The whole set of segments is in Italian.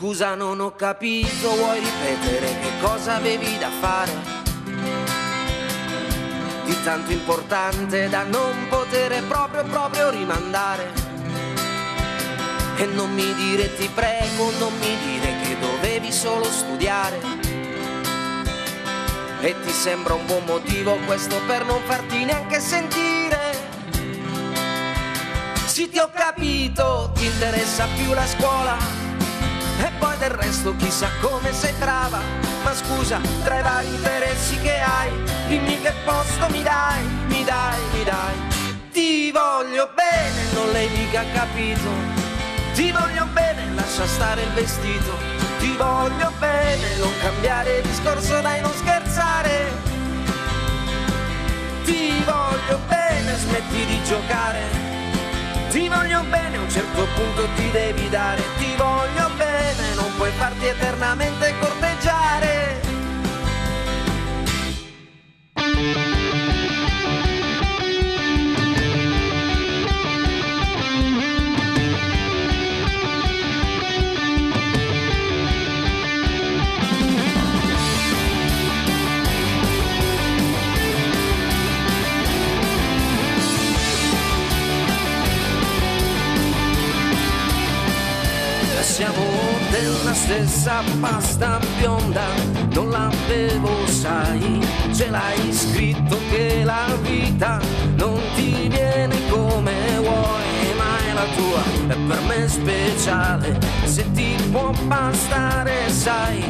Scusa non ho capito, vuoi ripetere che cosa avevi da fare? Di tanto importante da non poter proprio proprio rimandare. E non mi dire ti prego, non mi dire che dovevi solo studiare. E ti sembra un buon motivo questo per non farti neanche sentire? Sì ti ho capito, ti interessa più la scuola resto chissà come sei brava Ma scusa, tra i vari interessi che hai Dimmi che posto mi dai, mi dai, mi dai. Ti voglio bene, non l'hai mica capito. Ti voglio bene, lascia stare il vestito. Ti voglio bene, non cambiare discorso, dai non scherzare. Ti voglio bene, smetti di giocare ti voglio bene, a un certo punto ti devi dare, ti voglio bene, non puoi farti eternamente corteggiare. Siamo della stessa pasta bionda, non l'avevo sai, ce l'hai scritto che la vita non ti viene come vuoi, ma è la tua, è per me speciale, se ti può bastare sai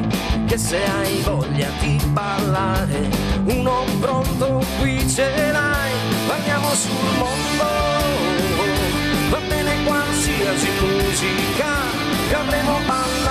che se hai voglia di ballare, uno pronto qui ce l'hai, parliamo sul mondo, va bene qualsiasi musica Yo the pan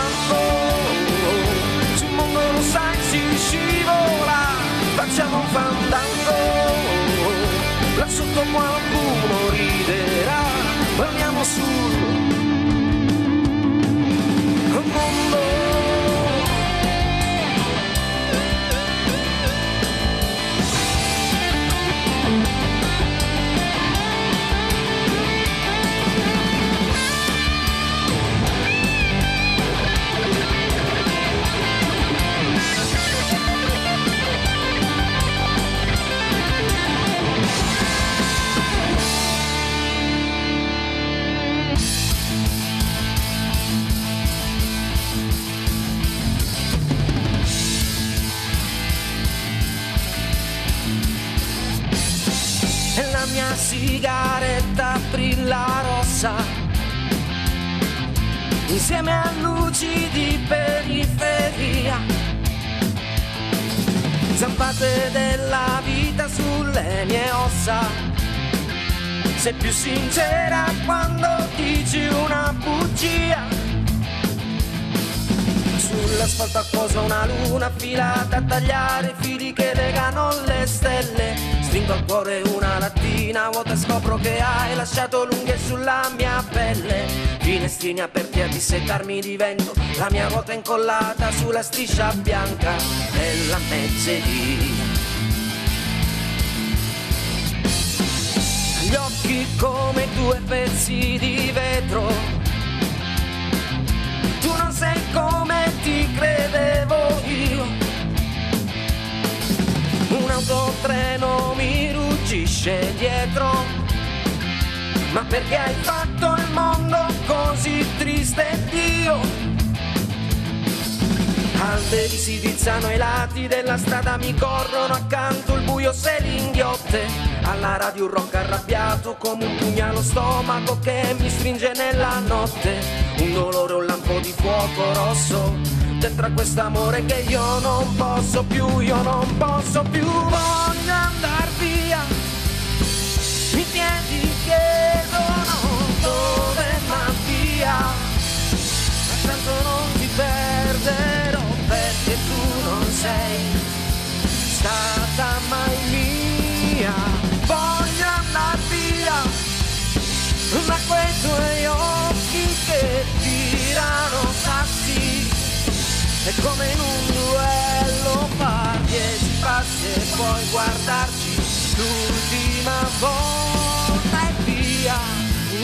sigaretta brilla rossa insieme a luci di periferia. Zampate della vita sulle mie ossa. Sei più sincera quando dici una bugia. Sull'asfalto accosa una luna affilata a tagliare i fili che legano le stelle. Stringo al cuore una lattina vuota scopro che hai lasciato lunghe sulla mia pelle. Finestrini aperti a dissetarmi di vento, la mia ruota incollata sulla striscia bianca della mezzeria. Gli occhi come due pezzi di vetro ruggisce dietro, ma perché hai fatto il mondo così triste Dio? Alberi si drizzano ai lati della strada, mi corrono accanto, il buio se li inghiotte. Alla radio un rock arrabbiato come un pugno allo stomaco che mi stringe nella notte. Un dolore, un lampo di fuoco rosso dentro a quest'amore che io non posso più, io non posso più, voglio andar via. I piedi chiedono dove ma via, ma tanto non ti perderò perché tu non sei stata mai mia. Voglio andar via da quei tuoi occhi che tirano sassi. È come in un duello far dieci passi e poi guardarci l'ultima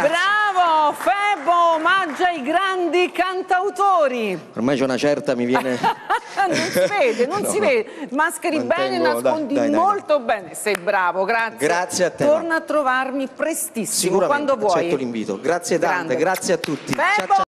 Grazie. Bravo, Febo, omaggio ai grandi cantautori. Ormai c'è una certa, mi viene... non si vede, non no, si vede. Mascheri Mantengo, bene, nascondi dai, dai, molto dai. bene. Sei bravo, grazie. Grazie a te. Torna a trovarmi prestissimo, quando vuoi. accetto l'invito. Grazie tante, Grande. grazie a tutti. Febo. Ciao, ciao.